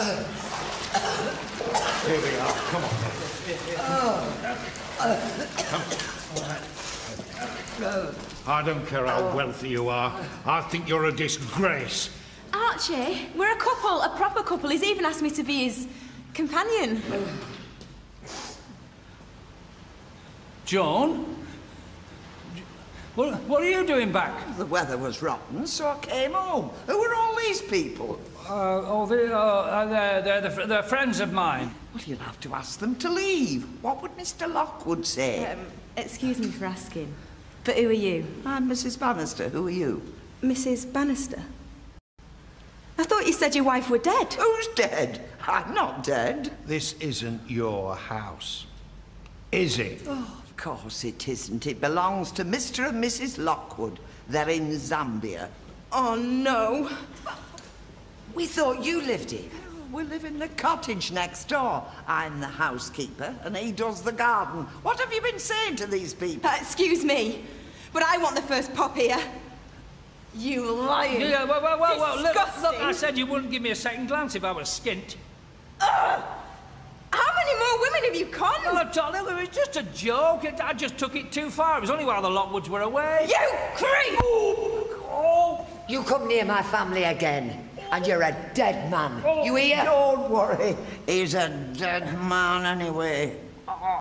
Here we are. Come on. Come. I don't care how wealthy you are. I think you're a disgrace. Archie, we're a couple, a proper couple. He's even asked me to be his companion. John? What, what are you doing back? The weather was rotten, so I came home. Who are all these people? Uh, oh, they, uh, uh, they're, they're, the they're friends of mine. Well, you'll have to ask them to leave. What would Mr. Lockwood say? Um, excuse me for asking, but who are you? I'm Mrs. Bannister. Who are you? Mrs. Bannister? I thought you said your wife were dead. Who's dead? I'm not dead. This isn't your house, is it? Oh, of course it isn't. It belongs to Mr. and Mrs. Lockwood. They're in Zambia. Oh, no. We thought you lived here. We live in the cottage next door. I'm the housekeeper, and he does the garden. What have you been saying to these people? Uh, excuse me, but I want the first pop here. You lying. Yeah, well, well, well, well look, look, I said you wouldn't give me a second glance if I was skint. How many more women have you Oh, darling, it was just a joke. I just took it too far. It was only while the Lockwoods were away. You creep! Oh, You come near my family again, and you're a dead man. Oh, you hear? Don't worry. He's a dead man anyway.